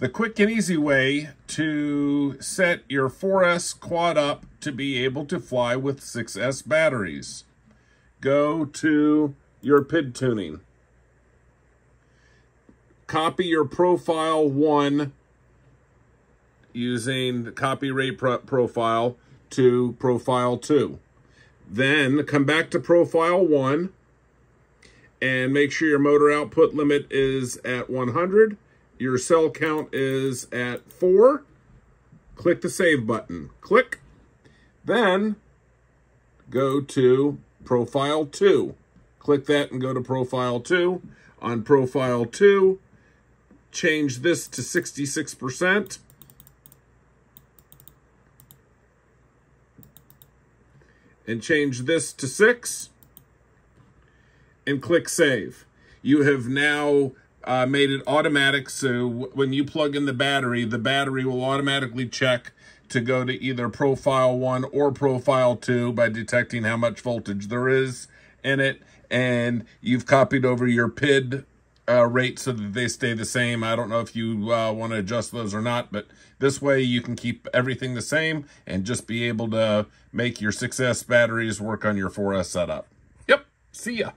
The quick and easy way to set your 4S quad up to be able to fly with 6S batteries. Go to your PID tuning. Copy your profile 1 using the copy rate pro profile to profile 2. Then come back to profile 1 and make sure your motor output limit is at 100 your cell count is at four, click the save button. Click. Then go to profile two. Click that and go to profile two. On profile two, change this to 66%. And change this to six. And click save. You have now uh, made it automatic. So when you plug in the battery, the battery will automatically check to go to either profile one or profile two by detecting how much voltage there is in it. And you've copied over your PID uh, rate so that they stay the same. I don't know if you uh, want to adjust those or not, but this way you can keep everything the same and just be able to make your 6S batteries work on your 4S setup. Yep. See ya.